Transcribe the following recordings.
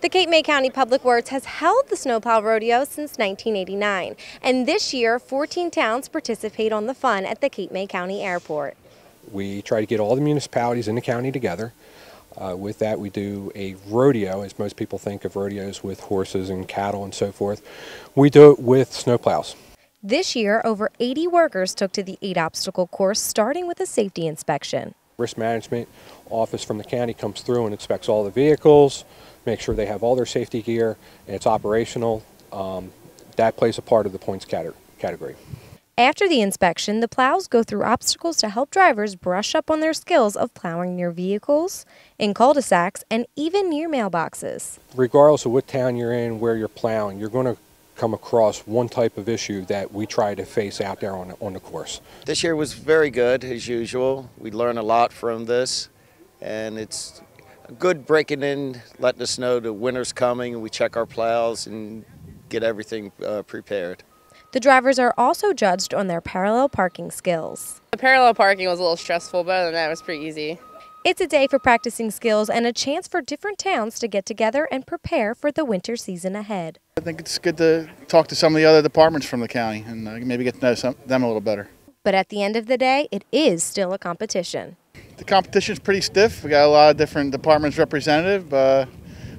The Cape May County Public Works has held the Snowplow Rodeo since 1989, and this year 14 towns participate on the fun at the Cape May County Airport. We try to get all the municipalities in the county together. Uh, with that, we do a rodeo, as most people think of rodeos with horses and cattle and so forth. We do it with snowplows. This year, over 80 workers took to the eight obstacle course, starting with a safety inspection. Risk management office from the county comes through and inspects all the vehicles, make sure they have all their safety gear and it's operational. Um, that plays a part of the points category. After the inspection, the plows go through obstacles to help drivers brush up on their skills of plowing near vehicles, in cul-de-sacs, and even near mailboxes. Regardless of what town you're in, where you're plowing, you're going to come across one type of issue that we try to face out there on, on the course. This year was very good, as usual. We learned a lot from this, and it's a good breaking in, letting us know the winter's coming, and we check our plows and get everything uh, prepared. The drivers are also judged on their parallel parking skills. The parallel parking was a little stressful, but other than that, it was pretty easy. It's a day for practicing skills and a chance for different towns to get together and prepare for the winter season ahead. I think it's good to talk to some of the other departments from the county and uh, maybe get to know some, them a little better. But at the end of the day, it is still a competition. The competition is pretty stiff. We got a lot of different departments representative. Uh,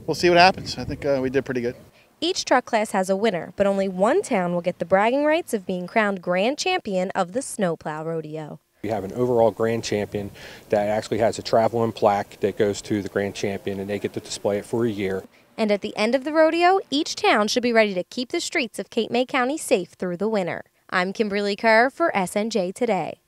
we'll see what happens. I think uh, we did pretty good. Each truck class has a winner, but only one town will get the bragging rights of being crowned grand champion of the Snowplow Rodeo. We have an overall grand champion that actually has a traveling plaque that goes to the grand champion and they get to display it for a year. And at the end of the rodeo, each town should be ready to keep the streets of Cape May County safe through the winter. I'm Kimberly Kerr for SNJ Today.